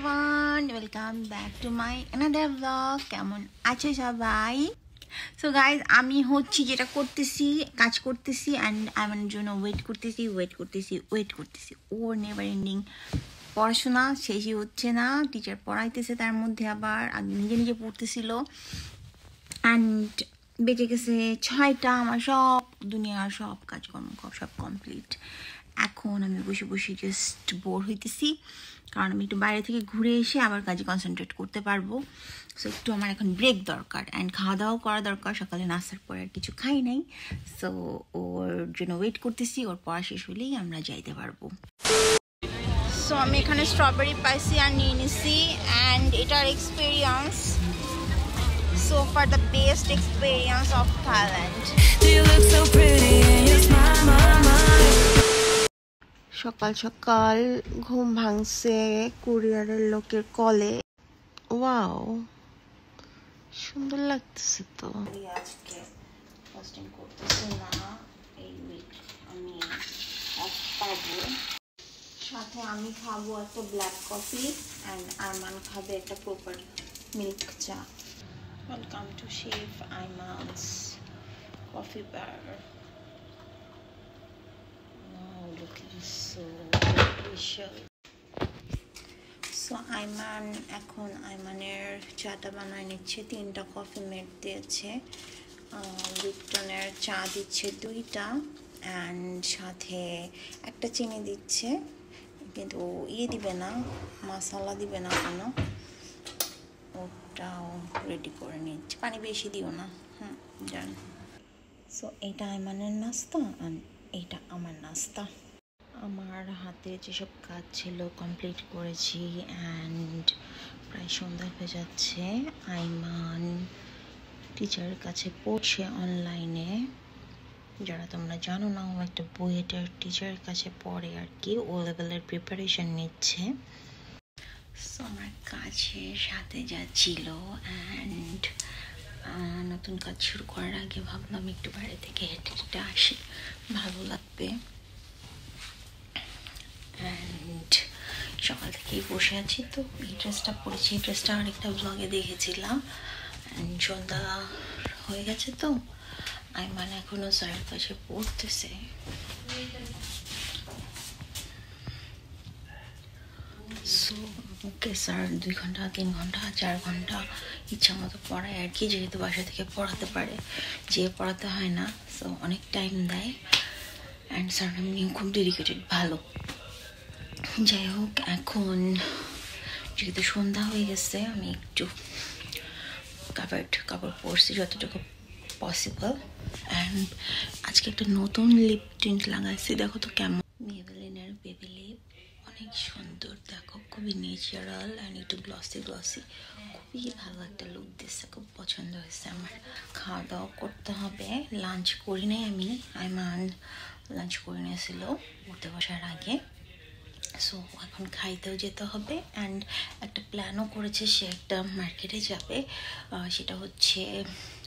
Everyone welcome back to my another vlog কেমন আছো সবাই? সো গাইজ আমি হচ্ছি যেটা করতেছি, কাজ করতেছি অ্যান্ড আমার জন্য ওয়েট করতেছি ওয়েট করতেছি ওয়েট করতেছি। ওর নেভার এন্ডিং পড়াশোনা, শেষই হচ্ছে না। টিচার পড়াইতেছে তার মধ্যে আবার নিজে নিজে পড়তেছিল। অ্যান্ড বেঁচে গেছে ছয়টা, আমার সব দুনিয়ার সব কাজকর্ম, সব কমপ্লিট এখন আমি বসে বসে জাস্ট বোর হইতেছি। কারণ আমি একটু বাইরে থেকে ঘুরে এসে আবার কাজে কনসেন্ট্রেট করতে পারব। সো একটু আমার এখন ব্রেক দরকার অ্যান্ড খাওয়া দাওয়াও করা দরকার। সকালে নাস্তার পরে আর কিছু খাই নাই। সো ওর জন্য ওয়েট করতেছি, ওর পড়া শেষ হলেই আমরা যাইতে পারব। সো আমি এখানে স্ট্রবেরি পাইছি আর নিয়ে নিছি অ্যান্ড এটার experience so far the best experience of Thailand. সকাল সকাল ঘুম ভাঙছে কুরিয়ারের লোকের কলে। ওয়াও, সুন্দর লাগতেছে তো। আজকে ফাস্টিং করতেছি না, এই উইক আমি অফ পাবো। সাথে আমি খাব একটা ব্ল্যাক কফি অ্যান্ড আরমান খাবে একটা প্রপার মিল্ক চা। Welcome to chef Aiman's coffee bar Wow, looking so delicious. So Aiman এখন আইমানের চাটা বানায় নিচ্ছে, তিনটা কফি মেট দিয়েছে। লিপটনের চা দিচ্ছে দুইটা অ্যান্ড সাথে একটা চিনি দিচ্ছে। কিন্তু ইয়ে দিবে না, মশলা দিবে না কোনো। ওটাও রেডি করে নিচ্ছে। পানি বেশি দিও না। হুম, জান। সো এটা আইমানের নাস্তা আর এইটা আমার নাস্তা। আমার হাতে যেসব কাজ ছিল কমপ্লিট করেছি অ্যান্ড প্রায় সন্ধ্যা হয়ে যাচ্ছে। আইমান টিচারের কাছে পড়ছে অনলাইনে যারা তোমরা জানো না, ও একটা বুয়েটের টিচারের কাছে পড়ে আর কি ও লেভেলের প্রিপারেশন নিচ্ছে। সো আমার কাজের সাথে যা ছিল অ্যান্ড নতুন কাজ শুরু করার আগে ভাবলাম একটু বাইরে থেকে হেঁটে হেঁটে আসি। ভালো লাগবে। অ্যান্ড সকাল থেকেই বসে আছি। তো এই ড্রেসটা পরেছি। এই ড্রেসটা আরেকটা ব্লগে দেখেছিলাম। অ্যান্ড সন্ধ্যা হয়ে গেছে তো। আমি মানে এখনও স্যারের কাছে পড়তেছে। সো ওকে স্যার দুই ঘণ্টা, তিন ঘণ্টা, চার ঘণ্টা ইচ্ছা মতো পড়ায় আর কি, যেহেতু বাসা থেকে পড়াতে পারে। যে পড়াতে হয় না সো অনেক টাইম দেয়। অ্যান্ড স্যার এমনি খুব ডেডিকেটেড ভালো। যাই হোক, এখন যেহেতু সন্ধ্যা হয়ে গেছে, আমি একটু কাপড় কাপড় পরছি যতটুকু পসিবল অ্যান্ড আজকে একটা নতুন লিপ টিন্ট লাগাইছি। দেখো তো কেমন। মেবেলিনের বেবি লিপ অনেক সুন্দর। দেখো, খুবই ন্যাচারাল অ্যান্ড একটু গ্লসি গ্লসি খুবই ভালো একটা লুক দিচ্ছে। খুব পছন্দ হয়েছে আমার। খাওয়া দাওয়া করতে হবে। লাঞ্চ করি নাই আমি। আইমান লাঞ্চ করে নিয়েছিল। উঠতে বসার আগে। সো এখন খাইতেও যেতে হবে অ্যান্ড একটা প্ল্যানও করেছে সে একটা মার্কেটে যাবে। সেটা হচ্ছে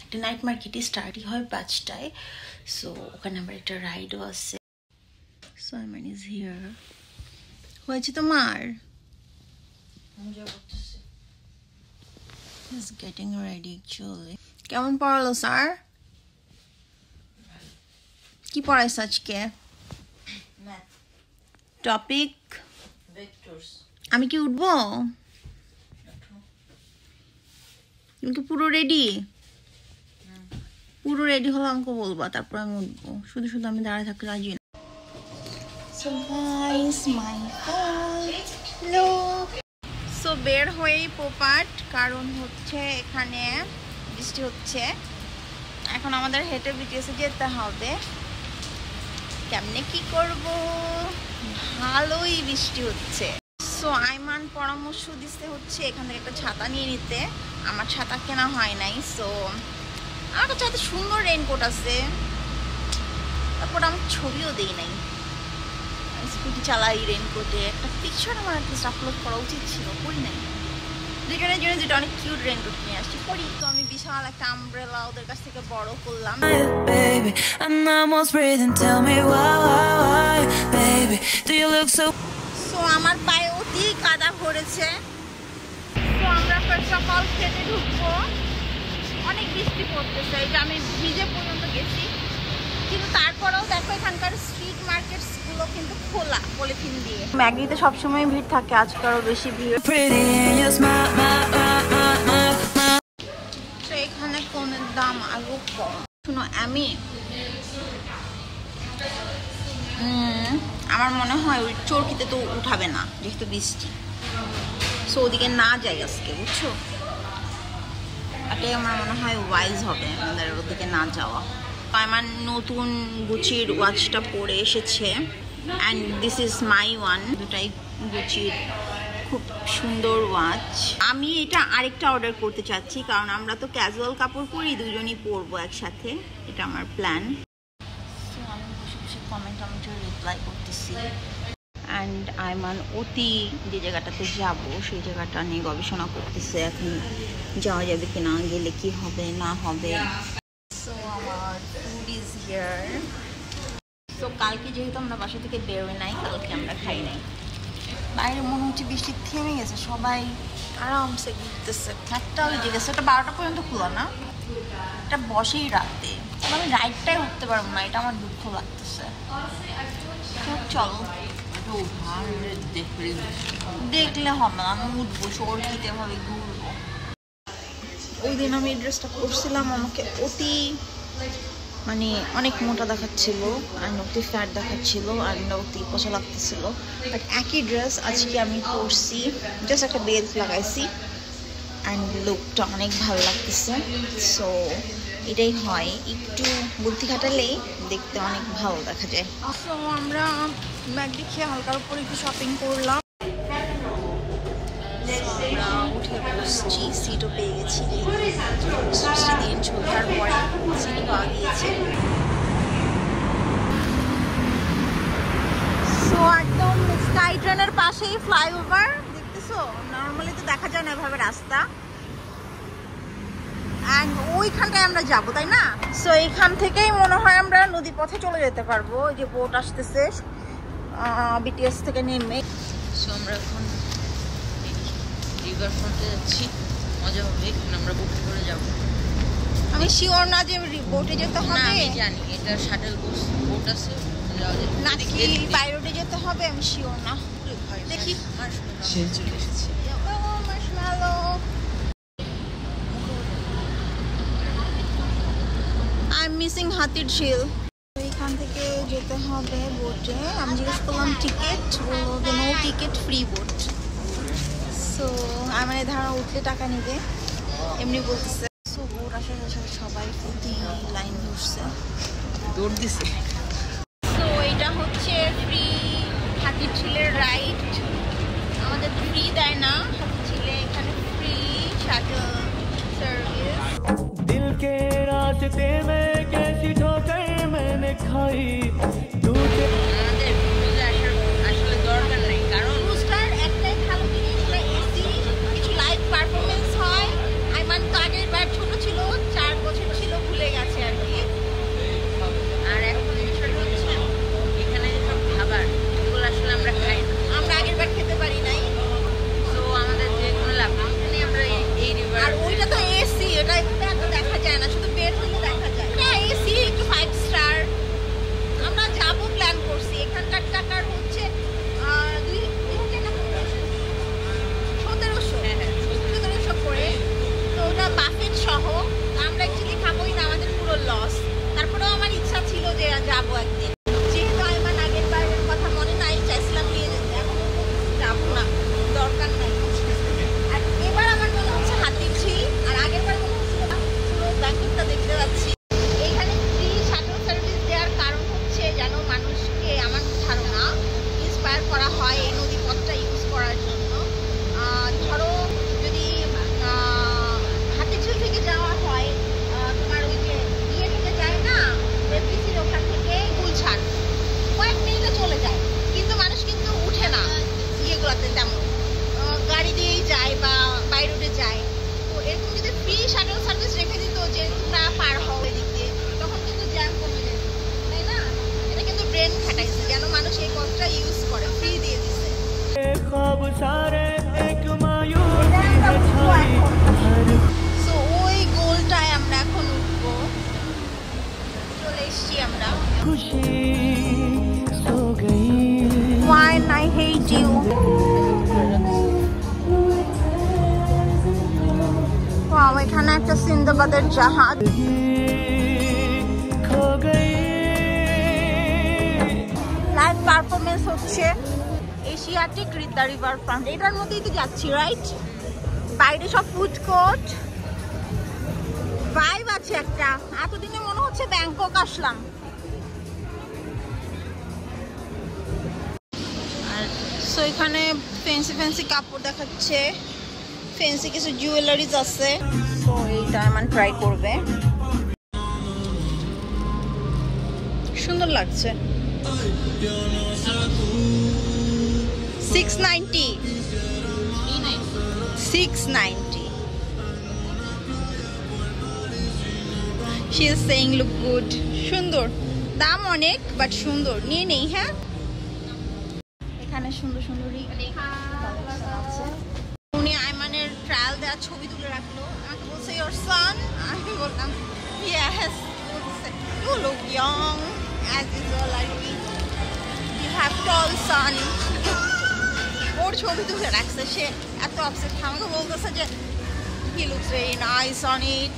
একটা নাইট মার্কেটই স্টার্টই হয় পাঁচটায়। সো ওখানে আবার একটা রাইডও আছে। So Aiman is here হয়েছে তোমার? ইজ গেটিং রেডি অ্যাকচুয়ালি কেমন পড়ালো স্যার কি পড়াইছে আজকে? টপিক আমি কি উঠবো? তুমি কি পুরো রেডি পুরো রেডি হলে আমাকে বলবা তারপর আমি উঠবো। শুধু শুধু আমি দাঁড়ায় থাকতে রাজি না। সো গাইস মাই সো বের হয়েই পোপাট কারণ হচ্ছে এখানে বৃষ্টি হচ্ছে। এখন আমাদের হেঁটে বিটিএসে যেতে হবে। কেমনে কি করব? ভালোই বৃষ্টি হচ্ছে। সো আইমান পরামর্শ দিতে হচ্ছে এখান থেকে একটা ছাতা নিয়ে নিতে। আমার ছাতা কেনা হয় নাই সো আমার কাছে এত সুন্দর রেনকোট আছে। তারপর আমি ছবিও দিই নাই। স্কুটি চালাই রেনকোটে একটা পিকচার আমার অ্যাটলিস্ট আপলোড করা উচিত ছিল, করি নাই। দুজনের জন্য যেটা অনেক কিউট রেনকোট নিয়ে আসছি পরি তো আমি বিশাল একটা আমব্রেলা ওদের কাছ থেকে বড় করলাম। সো আমার পায়ে অতি কাদা ভরেছে। সকাল সকাল খেতে ঢুকবো। অনেক বৃষ্টি পড়তেছে এই যে আমি ভিজে পর্যন্ত গেছি। কিন্তু তারপরেও দেখো এখানকার স্ট্রিট মার্কেটসগুলো কিন্তু খোলা পলিথিন দিয়ে। ম্যাগনিতে সবসময় ভিড় থাকে আজকে আরও বেশি ভিড়। দাম কম। শুনো, আমি আমার মনে হয় ওই চরকিতে তো উঠাবে না, যেহেতু বৃষ্টি। সো ওদিকে না যাই আজকে, বুঝছ? এটাই আমার মনে হয় ওয়াইজ হবে, আমাদের ওদিকে না যাওয়া। আমার নতুন গুচির ওয়াচটা পরে এসেছে and this is my one দুটাই গুচির খুব সুন্দর ওয়াচ আমি এটা আরেকটা অর্ডার করতে চাচ্ছি, কারণ আমরা তো ক্যাজুয়াল কাপড় পরি দুজনই পরবো একসাথে। এটা আমার প্ল্যান আমি কমেন্ট টমেন্টে রিপ্লাই করতেছি। অ্যান্ড আইমান অতি যে জায়গাটাতে যাব, সেই জায়গাটা নিয়ে গবেষণা করতেছে, এখন যাওয়া যাবে কি না গেলে কি হবে, না হবে। সো আমার ফুড ইজ হিয়ার তো কালকে যেহেতু আমরা বাসা থেকে বেরোয় নাই, কালকে আমরা খাই নাই। বাইরে মনে হচ্ছে বৃষ্টি থেমে গেছে, সবাই আরামসে ঘুরতেছে। একটা বেজে গেছে এটা বারোটা পর্যন্ত খোলা না? এটা বসেই রাতে। আমি রাইডটাই উঠতে পারব না, এটা আমার দুঃখ লাগতেছে। চলো। দেখলে হবে না, আমি উঠবো সরকিতে ভাবে ঘুরবো। ওই দিন আমি ড্রেসটা পরছিলাম আমাকে অতি মানে অনেক মোটা দেখাচ্ছিল আর অতি ফ্যাট দেখাচ্ছিল অ্যান্ড অতি পচা লাগতেছিল। বাট একই ড্রেস আজকে আমি পরছি জাস্ট একটা বেল্ট লাগাইছি অ্যান্ড লুকটা অনেক ভালো লাগতেছে। সো এটাই হয়। একটু বুদ্ধি খাটালেই দেখতে অনেক ভালো দেখা যায়। সো আমরা ম্যাকডি খেয়ে হালকার উপর একটু শপিং করলাম। আমরা উঠে বসছি সিটও পেয়ে গেছি সৃষ্টি দিন ছোটার পরে সিট পাওয়া গিয়েছে সো একদম স্কাই ট্রেনের পাশেই ফ্লাইওভার দেখতেছো? নর্মালি তো দেখা যায় না এভাবে রাস্তা। অ্যান্ড ওইখানটায় আমরা যাব তাই না? সো এইখান থেকেই মনে হয় আমরা নদী পথে চলে যেতে পারব। ওই যে বোট আসতেছে বিটিএস থেকে নেমে। সো আমরা এখন রিভার ফ্রন্টে যাচ্ছি। মজা হবে এখানে আমরা বুক করে যাব। আমি শিওর না যে বোটে যেতে হবে। জানি এটা শাটেল বোট আছে। নাকি এদিক- এদিক দিয়ে। বাই রোডে যেতে হবে? আমি শিওর না। দেখি। আমার চলে এসেছে আই এম মিসিং হাতির ঝিল। এখান থেকে যেতে হবে বোটে আমি জিজ্ঞেস করলাম টিকিট বলল no ticket free boat so আমার ধারা উঠলে টাকা নেবে। এমনি বলতেছে। সো বোট আসার সবাই প্রতি লাইন ধরছে দৌড় দিছে। পাঠাইছে যেন মানুষ এই পথটা ইউজ করে ফ্রি দিয়ে দিছে। সো ওই গোলটায় আমরা এখন উঠবো। চলে এসছি আমরা। Why I hate you? Wow, এখানে একটা সিন্দাবাদের জাহাজ। পারফরমেন্স হচ্ছে এশিয়াটিক রিদ্দা রিভার ফ্রন্ট এটার মধ্যেই তো যাচ্ছি রাইট বাইরে সব ফুড কোর্ট ভাইব আছে একটা। এতদিনে মনে হচ্ছে ব্যাংকক আসলাম। আর সো এখানে ফেন্সি ফেন্সি কাপড় দেখাচ্ছে। ফেন্সি কিছু জুয়েলারিজ আছে। তো এইটা আমার ট্রাই করবে। সুন্দর লাগছে। Six ninety six ninety she is saying look good সুন্দর। দাম অনেক বাট সুন্দর। নিয়ে নেই হ্যাঁ? এখানে সুন্দর সুন্দর উনি আইমানের ট্রায়াল দেওয়ার ছবি তুলে রাখল। আমাকে বলছে ইয়োর সান আমি বললাম yes you look young as usual R have tall son ওর ছবি তুলে রাখছে সে এত আপসেট আমাকে বলতেছে যে he looks very nice on it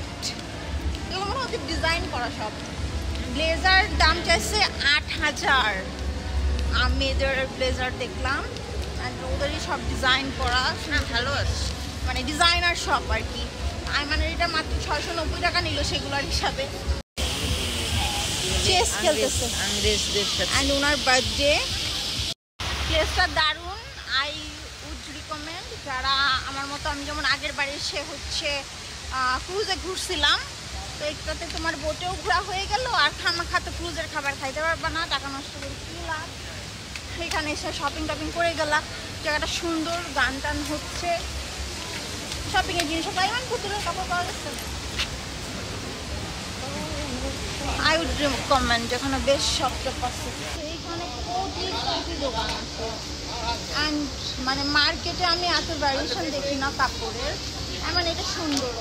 এগুলো মনে হচ্ছে ডিজাইন করা সব ব্লেজার দাম চাইছে আট হাজার। আমি এদের ব্লেজার দেখলাম ওদেরই সব ডিজাইন করা। না ভালো মানে ডিজাইনার সব আর কি। মানে এটা মাত্র ছয়শো নব্বই টাকা নিল সেগুলোর হিসাবে। চেস খেলতেছে। অ্যান্ড ওনার বার্থডে প্লেসটা দারুণ। আই উড রিকমেন্ড যারা আমার মতো আমি যেমন আগের বারে এসে হচ্ছে ক্রুজে ঘুরছিলাম তো একটাতে তোমার বোটেও ঘোরা হয়ে গেল আর খামা খাতে ক্রুজের খাবার খাইতে পারবে না টাকা নষ্ট করে কি লাভ এখানে এসে শপিং টপিং করে গেলাম জায়গাটা সুন্দর গান টান হচ্ছে। শপিং এর জিনিস পাই মানে পুতুলের কাপড় পাওয়া যাচ্ছে। আই উড রিকমেন্ড এখানে বেশ শপটপ আছে এইখানে কোটি কোটি দোকান আছে। অ্যান্ড মানে মার্কেটে আমি এত ভ্যারিয়েশন দেখি না কাপড়ের। এমন এটা সুন্দর।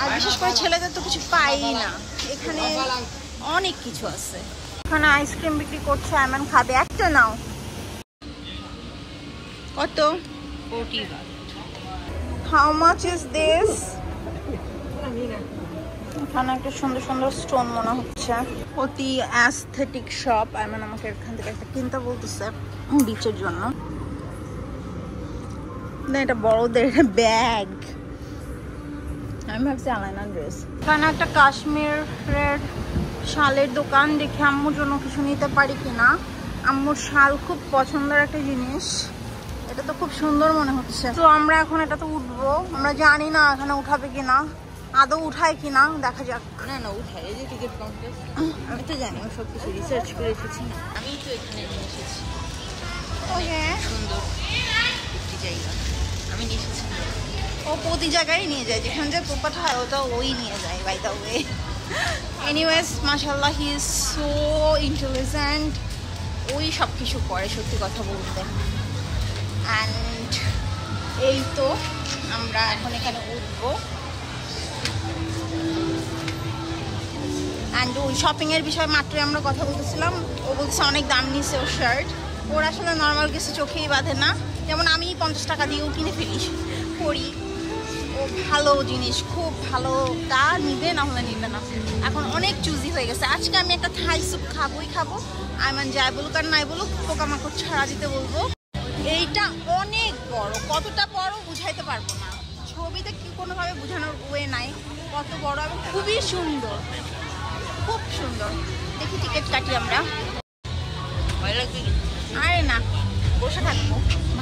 আর বিশেষ করে ছেলেদের তো কিছু পাই না। এখানে অনেক কিছু আছে। এখানে আইসক্রিম বিক্রি করছে এমন খাবে। একটা নাও। কত? হাউ মাচ ইজ দিস এখানে একটা সুন্দর সুন্দর স্টোন মনে হচ্ছে। অতি অ্যাস্থেটিক শপ এমন আমাকে এখান থেকে একটা কিনতে বলতেছে বিচের জন্য। না এটা বড়দের ব্যাগ আমি ভাবছি আলাইনা ড্রেস এখানে একটা কাশ্মীরের শালের দোকান দেখে আম্মুর জন্য কিছু নিতে পারি কিনা। আম্মুর শাল খুব পছন্দের একটা জিনিস। এটা তো খুব সুন্দর মনে হচ্ছে। তো আমরা এখন এটা তো উঠবো। আমরা জানি না এখানে উঠাবে কিনা। আদৌ উঠায় কি না দেখা যাক। না না উঠায়। এই যে টিকিট কাউন্টার আমি তো জানি আমি সব কিছু রিসার্চ করে এসেছি আমি তো এখানে এসেছি। ওকে সুন্দর একটি জায়গা। আমি নিয়ে এসেছি। ও প্রতি জায়গায় নিয়ে যায় যেখানে যে পোপাট হয় ওটা ওই নিয়ে যায় বাই দ্য ওয়ে এনিওয়েজ মাশাল্লাহ হি ইজ সো ইন্টেলিজেন্ট ওই সব কিছু করে সত্যি কথা বলতে। অ্যান্ড এই তো আমরা এখন এখানে উঠবো। অ্যান্ড ওই শপিংয়ের বিষয়ে মাত্রই আমরা কথা বলতেছিলাম। ও বলছে অনেক দাম নিছে ওর শার্ট ওর আসলে নর্মাল কিছু চোখেই বাঁধে না। যেমন আমি পঞ্চাশ টাকা দিয়েও কিনে ফেলি করি ও ভালো জিনিস, খুব ভালো। তা নিবে, না হলে নিবে না। এখন অনেক চুজি হয়ে গেছে। আজকে আমি একটা থাই স্যুপ খাবোই খাব। আইমান যাই বলুক আর নাই বলুক, পোকামাকড় ছাড়া দিতে বলব। এইটা অনেক বড়। কতটা বড় বুঝাইতে পারব না। ছবিতে কি কোনোভাবে বোঝানোর ওয়ে নাই। কত বড় এবং খুবই সুন্দর। খুব সুন্দর। দেখি টিকিট কাটি আমরা? আরে না বসে থাকব।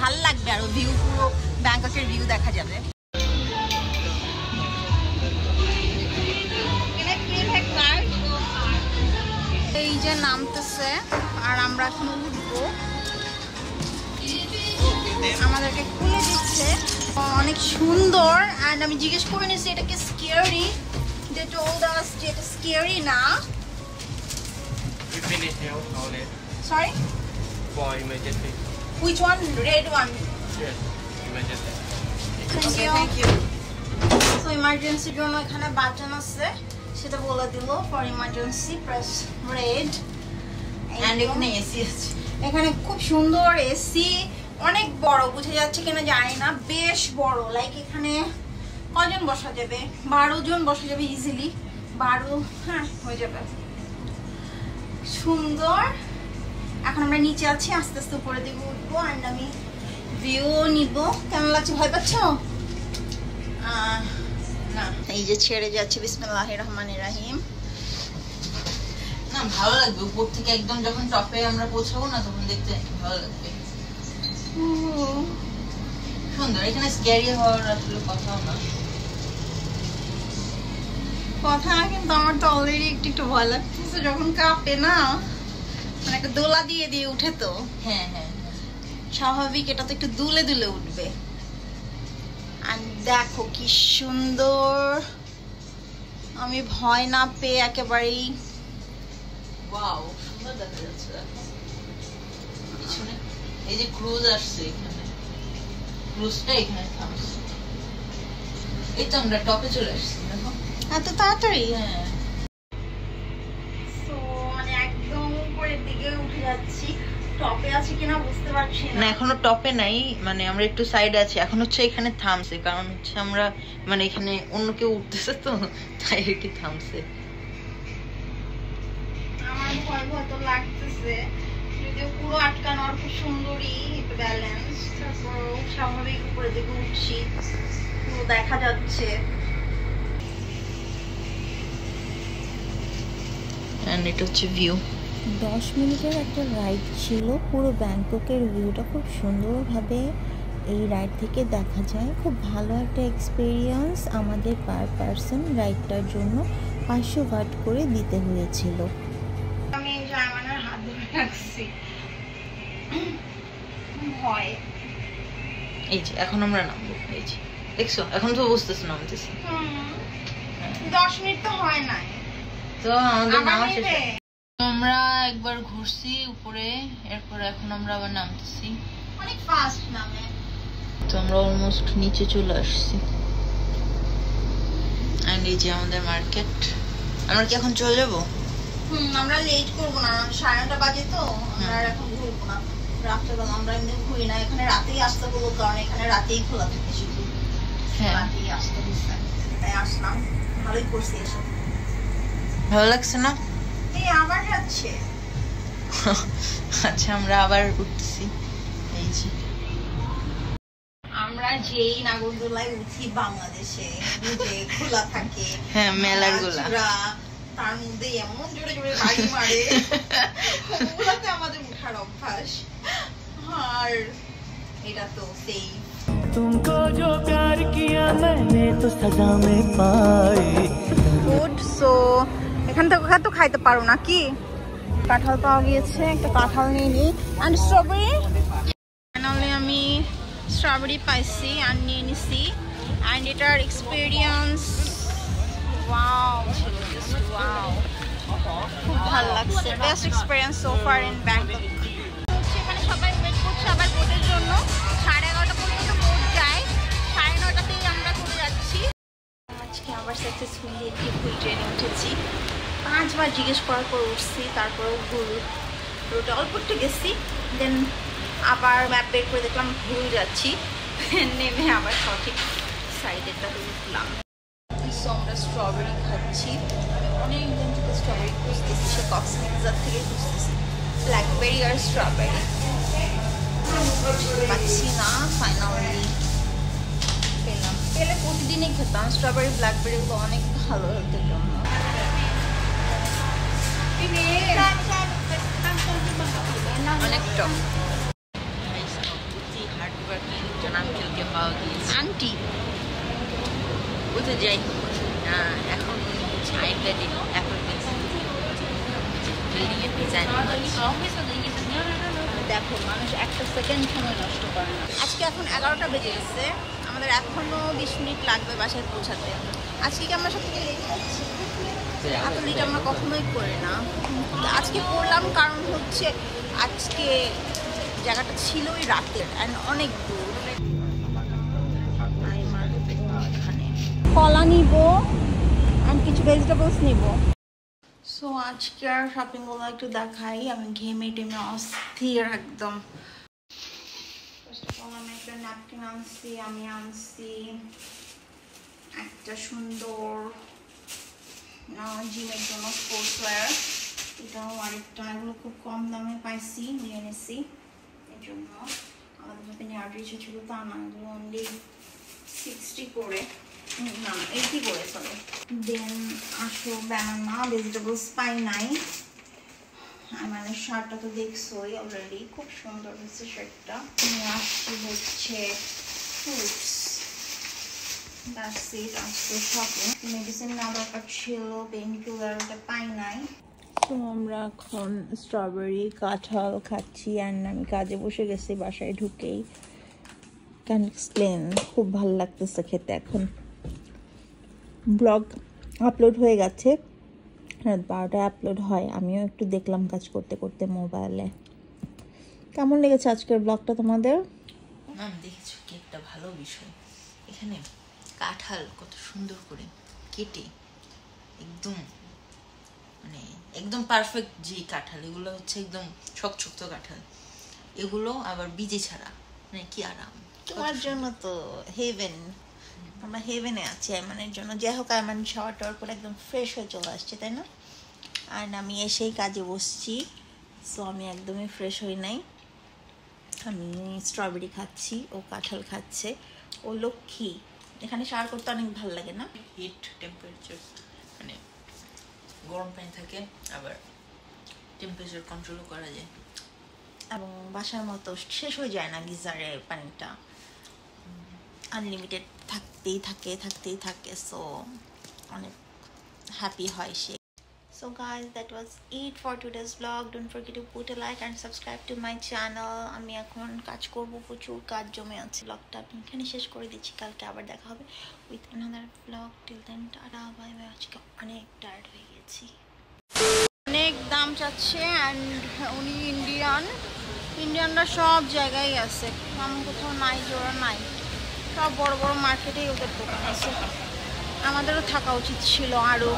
ভালো লাগবে আরও ভিউ পুরো ব্যাংককের ভিউ দেখা যাবে। এই যে নামতেছে আর আমরা এখন উঠবো। আমাদেরকে খুলে দিচ্ছে। অনেক সুন্দর অ্যান্ড আমি জিজ্ঞেস করে নিয়েছি এটা কি স্কেয়ারি দে টোল্ড আস যে এটা স্কেয়ারি না We finish now, all it sorry for emergency. Which one red one Yes, emergency. Thank you so ইমার্জেন্সির জন্য এখানে বাটন আছে। সেটা বলে দিল। For emergency press red And এখানে এসি আছে। এখানে খুব সুন্দর এসি অনেক বড় বুঝে যাচ্ছে কিনা জানি না। বেশ বড়। লাইক এখানে কজন বসা যাবে? বারো জন বসা যাবে ইজিলি বারো হ্যাঁ হয়ে যাবে। সুন্দর। এখন আমরা নিচে আছি আস্তে আস্তে উপরে দিকে উঠবো অ্যান্ড আমি ভিউ নিব। কেমন লাগছে? ভয় পাচ্ছ? না এই যে ছেড়ে যাচ্ছে বিসমুল্লাহ রহমান রাহিম। না ভালো লাগবে। উপর থেকে একদম যখন টপে আমরা পৌঁছাবো না তখন দেখতে ভালো লাগবে। সুন্দর। এখানে স্ক্যারি হওয়ার আসলে কথাও না। কথা কিন্তু আমার তো অলরেডি একটু একটু ভয় লাগতেছে। যখন কাঁপে না মানে একটা দোলা দিয়ে দিয়ে উঠে তো। হ্যাঁ হ্যাঁ হ্যাঁ। স্বাভাবিক এটা তো একটু দুলে দুলে উঠবে। আর দেখো কি সুন্দর। আমি ভয় না পেয়ে একেবারেই ওয়াও সুন্দর দেখা যাচ্ছে। পিছনে এই যে ক্রুজ আসছে এখানে। ক্রুজটা এখানে থামছে। এই তো আমরা টপে চলে আসছি। এত তাড়াতাড়ি? তো মানে একদম উপরের দিকে উঠে যাচ্ছি। টপে আছে কিনা বুঝতে পারছি না। না এখনও টপে নাই মানে আমরা একটু সাইডে আছি। এখন হচ্ছে এখানে থামছে কারণ হচ্ছে আমরা মানে এখানে অন্য কেউ উঠতেছে তো তাই আর কি থামছে। আমার ভয় ভয় তো লাগতেছে। যদিও পুরো আটকানো আর খুব সুন্দরই ব্যালেন্স তারপর স্বাভাবিক উপরে দিকে উঠছি। পুরো দেখা যাচ্ছে। এন্ড এটা হচ্ছে ভিউ দশ মিনিটের একটা রাইড ছিল পুরো ব্যাংককের ভিউটা খুব সুন্দরভাবে এই রাইড থেকে দেখা যায়। খুব ভালো একটা এক্সপিরিয়েন্স আমাদের পার পারসন রাইডটার জন্য পাঁচশো ওয়াট করে দিতে হয়েছিল। আমি জার্মানের হাত ধরে রাখছি। ভয়। এই যে এখন আমরা নামবো। এই যে দেখছ? এখন তো বুঝতেছো নামতেছি। দশ মিনিট তো হয় নাই। তো আমাদের নামা শেষ। আমরা একবার ঘুরছি উপরে এরপর এখন আমরা আবার নামতেছি। অনেক ফাস্ট নামে। তো আমরা অলমোস্ট নিচে চলে আসছি। এন্ড এই যে আমাদের মার্কেট আমরা কি এখন চলে যাব? হুম আমরা লেট করব না। সাড়ে নটা বাজে তো আমরা আর এখন ঘুরবো না। রাত্রেবেলা আমরা এমনি ঘুরি না। এখানে রাতেই আসতে বলব কারণ এখানে রাতেই খোলা থাকে শুধু। হ্যাঁ। রাতেই আসতে তাই আসলাম। ভালোই করছি এসব। ভালো লাগছে না এই আবার যাচ্ছে আচ্ছা আমরা আবার উঠতেছি এই যে আমরা যেই নাগরদোলায় উঠি বাংলাদেশে যে খোলা থাকে হ্যাঁ, মেলার গোলা। চূড়া, তার মধ্যে এমন জোরে জোরে বাড়ি মারে ওগুলাতে আমাদের উঠার অভ্যাস আর এটা তো সেই तुमको जो प्यार किया मैंने तो सजा में पाई ফুড সো এখান থেকে ওখানে তো খাইতে পারো না কি? কাঁঠাল পাওয়া গিয়েছে একটা কাঁঠাল নিয়ে নিই। অ্যান্ড স্ট্রবেরি ফাইনালি আমি স্ট্রবেরি পাইছি আর নিয়ে নিছি। অ্যান্ড এটার এক্সপিরিয়েন্স ওয়াও ওয়াও খুব ভালো লাগছে best experience so far in Bangkok এখানে সবাই ওয়েট করছে আবার বোটের জন্য। সাড়ে এগারোটা পর্যন্ত বোট যায়। সাড়ে নটাতেই আমরা চলে যাচ্ছি। আজকে আবার সাকসেসফুলি একটি ফুল ট্রেনে উঠেছি। পাঁচবার জিজ্ঞেস করার পর উঠছি তারপরেও ভুল রোডে অল্প একটু গেছি দেন আবার ম্যাপ বের করে দেখলাম ভুল যাচ্ছি, নেমে আবার সঠিক সাইডেরটাতে উঠলাম। সো আমরা স্ট্রবেরি খাচ্ছি। আমি অনেক দিন থেকে স্ট্রবেরি খুঁজতেছি, সে কক্সবাজার থেকে খুঁজতেছি। ব্ল্যাকবেরি আর স্ট্রবেরি পাচ্ছি না ফাইনালি পেলাম। পেলে প্রতিদিনই খেতাম স্ট্রবেরি ব্ল্যাকবেরি গুলো অনেক ভালো হেলথের জন্য অনেক টক আন্টি বুঝতে যাই? না এখন ছাইটা দিন এখন দেখো মানুষ একটা সেকেন্ড সময় নষ্ট করে না। আজকে এখন এগারোটা বেজে গেছে। আমাদের এখনও বিশ মিনিট লাগবে বাসায় পৌঁছাতে। আজকে কি আমরা সব থেকে যাচ্ছি এত লেট আমরা কখনোই করি না। আজকে করলাম কারণ হচ্ছে আজকে জায়গাটা ছিলই রাতের অ্যান্ড অনেক দূর। কলা নিব আর কিছু ভেজিটেবলস নিব। সো আজকে আর শপিংগুলো একটু দেখাই। আমি ঘেমে টেমে অস্থির একদম। আমি একটা ন্যাপকিন আনছি, আমি আনছি একটা সুন্দর জিমের জন্য স্পোর্টস ওয়্যার এটাও আরেকটা, এগুলো খুব কম দামে পাইছি, নিয়ে এনেছি এর জন্য আলাদাভাবে নেওয়ার ইচ্ছে ছিল তা না, এগুলো অনলি সিক্সটি করে। না এইটি করে সরি দেন আসো ব্যানানা ভেজিটেবলস পাই নাই মানে শার্টটা তো দেখছোই অলরেডি খুব সুন্দর হচ্ছে শার্টটা। নিয়ে আসছি হচ্ছে ফ্রুটস দ্যাটস ইট আজকে শপিং মেডিসিন না দরকার ছিল পেন কিলার ওটা পাই নাই তো আমরা এখন স্ট্রবেরি কাঁঠাল খাচ্ছি অ্যান্ড আমি কাজে বসে গেছি বাসায় ঢুকেই। ক্যান এক্সপ্লেন খুব ভালো লাগতেছে খেতে এখন। ব্লগ আপলোড হয়ে গেছে। রাত বারোটায় আপলোড হয়। আমিও একটু দেখলাম কাজ করতে করতে মোবাইলে। কেমন লেগেছে আজকের ব্লগটা তোমাদের? দেখেছ কি একটা ভালো বিষয়? এখানে কাঁঠাল কত সুন্দর করে কেটে একদম মানে একদম পারফেক্ট যে কাঁঠাল, এগুলো হচ্ছে একদম শক্ত কাঁঠাল। এগুলো আবার বীজে ছাড়া মানে কি আরাম। তোমার জন্য তো হেভেন আমরা হেভেনে আছি আইমানের জন্য। যাই হোক আইমান শাওয়ার টাওয়ার করে একদম ফ্রেশ হয়ে চলে আসছে, তাই না? আর আমি এসেই কাজে বসছি সো আমি একদমই ফ্রেশ হই নাই। আমি স্ট্রবেরি খাচ্ছি, ও কাঁঠাল খাচ্ছে। ও লক্ষ্মী এখানে শাওয়ার করতে অনেক ভালো লাগে না? হিট টেম্পারেচার মানে গরম পানি থাকে আবার টেম্পারেচার কন্ট্রোলও করা যায়। এবং বাসার মতো শেষ হয়ে যায় না গিজারের পানিটা। আনলিমিটেড থাকতেই থাকে থাকতেই থাকে সো অনেক হ্যাপি হয় সে। So guys, that was it for today's vlog. Don't forget to put a like and subscribe to my channel. আমি এখন কাজ করব প্রচুর কাজ জমে আছে। ব্লগটা আমি এখানে শেষ করে দিচ্ছি। কালকে আবার দেখা হবে with another vlog. Till then টাটা বাই বাই আজকে অনেক টায়ার্ড হয়ে গেছি। অনেক দাম চাচ্ছে অ্যান্ড উনি ইন্ডিয়ান ইন্ডিয়ানরা সব জায়গায় আছে। এমন কোথাও নাই জোড়া নাই। সব বড় বড় মার্কেটেই ওদের দোকান আছে। আমাদেরও থাকা উচিত ছিল আরও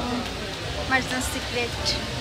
Mas um secreto.